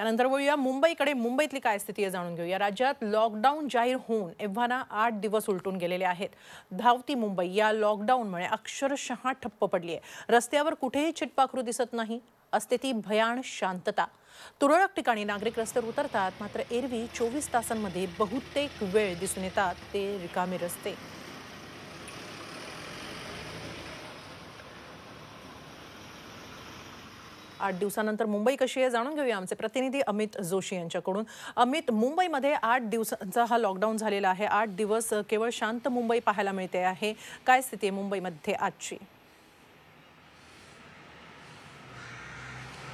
यानंतर वळूया मुंबईकडे मुंबईतली काय स्थिती आहे जाणून घेऊया. राज्यात लॉकडाऊन जाहीर होऊन एव्हाना आठ दिवस उलटून गेलेले आहेत. धावती मुंबई या लॉकडाऊनमुळे अक्षरशः ठप्प पडली आहे रस्त्यावर कुठेही चिटपाखरू दिसत नाही. असते ती भयान शांतता. तुरळक ठिकाणी नागरिक रस्त्यावर उतरतात. मात्र एरवी चोवीस तासांमध्ये बहुतेक वेळ दिसून येतात. ते रिकामे रस्ते. आठ दिवसानंतर मुंबई कशी आहे जाणून घेऊया आमचे प्रतिनिधी अमित जोशी यांच्याकडून. अमित मुंबईमध्ये आठ दिवसांचा हा लॉकडाऊन झालेला आहे. आठ दिवस केवळ शांत मुंबई पाहायला मिळते आहे. काय स्थिती आहे मुंबईमध्ये आजची?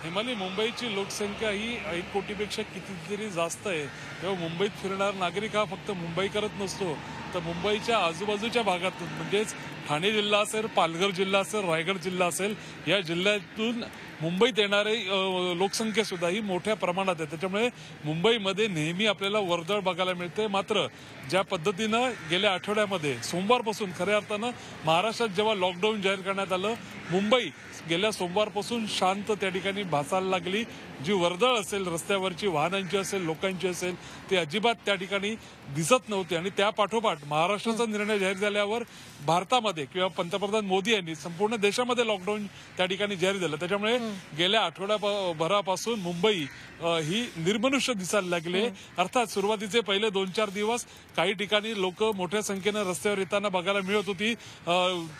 हिमाली मुंबईची लोकसंख्या ही एक कोटीपेक्षा कितीतरी जास्त आहे. तेव्हा मुंबईत फिरणार नागरिक हा फक्त मुंबई करत नसतो. तर मुंबईच्या आजूबाजूच्या भागातून म्हणजेच ठाणे जिल्हा असेल पालघर जिल्हा असेल रायगड जिल्हा असेल या जिल्ह्यातून मुंबईत येणारे लोकसंख्या सुद्धा ही मोठ्या प्रमाणात आहे त्याच्यामुळे मुंबईमध्ये नेहमी आपल्याला वर्दळ बघायला मिळते. मात्र ज्या पद्धतीनं गेल्या आठवड्यामध्ये सोमवारपासून खऱ्या अर्थानं महाराष्ट्रात जेव्हा लॉकडाऊन जाहीर करण्यात आलं मुंबई गेल्या सोमवारपासून शांत त्या ठिकाणी भासायला लागली. जी वर्दळ असेल रस्त्यावरची वाहनांची असेल लोकांची असेल ती अजिबात त्या ठिकाणी दिसत नव्हती. आणि त्या पाठोपाठ महाराष्ट्राचा निर्णय जाहीर झाल्यावर भारतामध्ये किंवा पंतप्रधान मोदी यांनी संपूर्ण देशामध्ये लॉकडाऊन त्या ठिकाणी जाहीर झालं. त्याच्यामुळे गेल्या आठवड्याभरापासून मुंबई ही निर्मनुष्य दिसायला लागले. अर्थात सुरुवातीचे पहिले दोन चार दिवस काही ठिकाणी लोक मोठ्या संख्येनं रस्त्यावर येताना बघायला मिळत होती.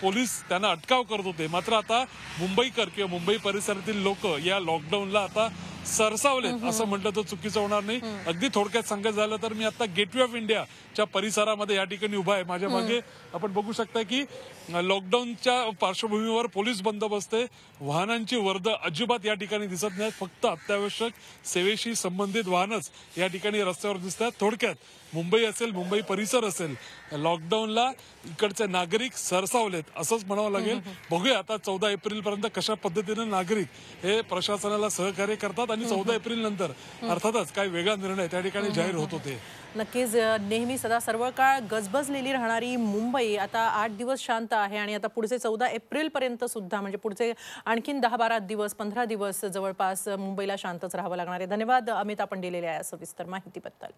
पोलीस त्यांना अटकाव करत होते. मात्र आता मुंबईकर किंवा मुंबई परिसरातील लोक या लॉकडाऊनला आता सरसावलेत. असं म्हटलं तर चुकीचं होणार नाही. अगदी थोडक्यात सांगायचं झालं तर मी आता गेटवे ऑफ इंडियाच्या परिसरामध्ये या ठिकाणी उभा आहे. माझ्या मागे आपण बघू शकता की लॉकडाऊनच्या पार्श्वभूमीवर पोलीस बंदोबस्त आहे. वाहनांची वर्द अजिबात या ठिकाणी दिसत नाहीत फक्त अत्यावश्यक सेवेशी संबंधित वाहनच या ठिकाणी रस्त्यावर दिसतात. थोडक्यात मुंबई असेल मुंबई परिसर असेल लॉकडाऊनला इकडचे नागरिक सरसावलेत. असंच म्हणावं लागेल. बघूया आता चौदा एप्रिल पर्यंत कशा पद्धतीनं नागरिक हे प्रशासनाला सहकार्य करतात आणि चौदा एप्रिल नंतर. अर्थातच काही वेगळा निर्णय त्या ठिकाणी जाहीर होत होते. नक्कीच नेहमी सदा सर्व काळ गजबजलेली राहणारी मुंबई आता आठ दिवस शांत आहे आणि आता पुढचे चौदा एप्रिल पर्यंत सुद्धा म्हणजे पुढचे आणखीन दहा बारा दिवस पंधरा दिवस जवळपास मुंबईला शांतच राहावं लागणार आहे. धन्यवाद अमित आपण दिलेल्या या सविस्तर माहितीबद्दल.